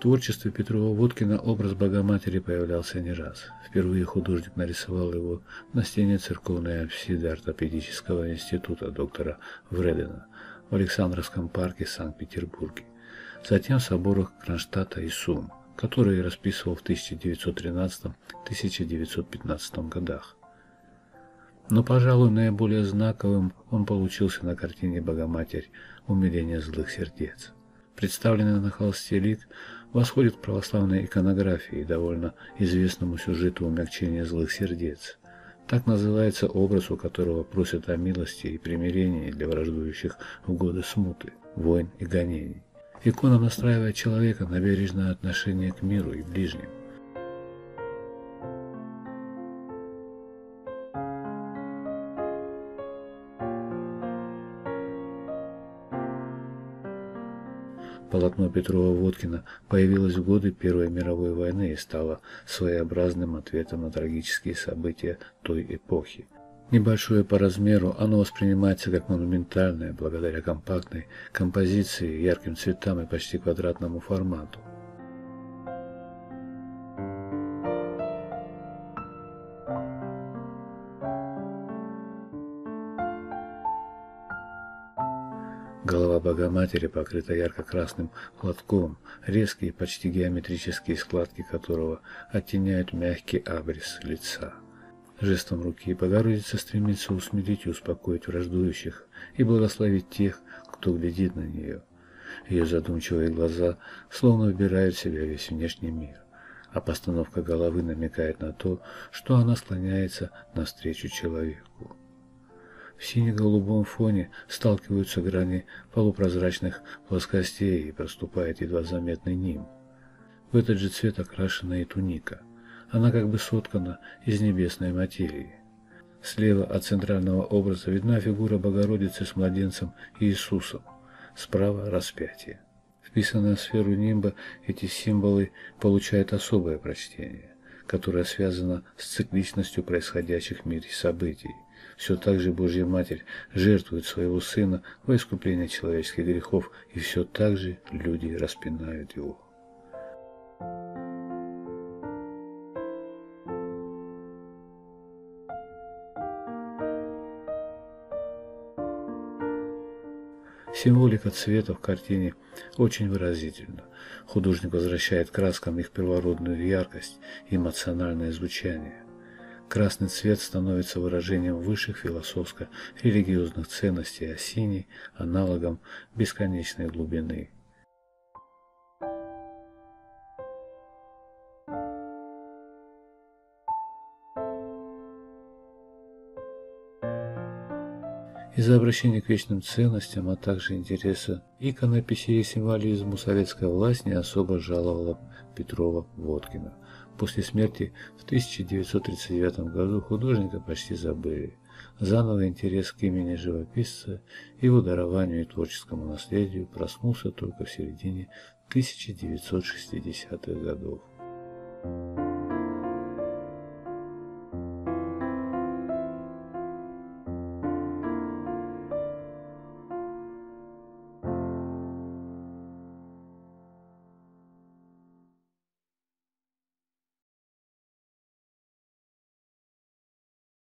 Творчестве Петрова-Водкина образ Богоматери появлялся не раз. Впервые художник нарисовал его на стене церковной апсиды ортопедического института доктора Вредена в Александровском парке Санкт-Петербурге. Затем в соборах Кронштадта и Сум, которые расписывал в 1913-1915 годах. Но, пожалуй, наиболее знаковым он получился на картине «Богоматерь. Умиление злых сердец». Представленный на холсте лик восходит к православной иконографии, довольно известному сюжету умягчения злых сердец. Так называется образ, у которого просят о милости и примирении для враждующих в годы смуты, войн и гонений. Икона настраивает человека на бережное отношение к миру и ближним. Полотно Петрова-Водкина появилось в годы Первой мировой войны и стало своеобразным ответом на трагические события той эпохи. Небольшое по размеру, оно воспринимается как монументальное благодаря компактной композиции, ярким цветам и почти квадратному формату. Голова Богоматери покрыта ярко-красным платком, резкие, почти геометрические складки которого оттеняют мягкий абрис лица. Жестом руки Богородица стремится усмирить и успокоить враждующих и благословить тех, кто глядит на нее. Ее задумчивые глаза словно вбирают в себя весь внешний мир, а постановка головы намекает на то, что она склоняется навстречу человеку. В сине-голубом фоне сталкиваются грани полупрозрачных плоскостей и проступает едва заметный ним. В этот же цвет окрашена и туника. Она как бы соткана из небесной материи. Слева от центрального образа видна фигура Богородицы с младенцем Иисусом, справа – распятие. Вписанные в сферу нимба эти символы получают особое прочтение, которое связано с цикличностью происходящих в мире событий. Все так же Божья Матерь жертвует своего Сына во искупление человеческих грехов, и все так же люди распинают Его. Символика цвета в картине очень выразительна. Художник возвращает краскам их первородную яркость и эмоциональное звучание. Красный цвет становится выражением высших философско-религиозных ценностей, а синий – аналогом бесконечной глубины. Из-за обращения к вечным ценностям, а также интереса иконописи и символизму советская власть не особо жаловала Петрова-Водкина – После смерти в 1939 году художника почти забыли. Заново интерес к имени живописца, его дарованию и творческому наследию проснулся только в середине 1960-х годов.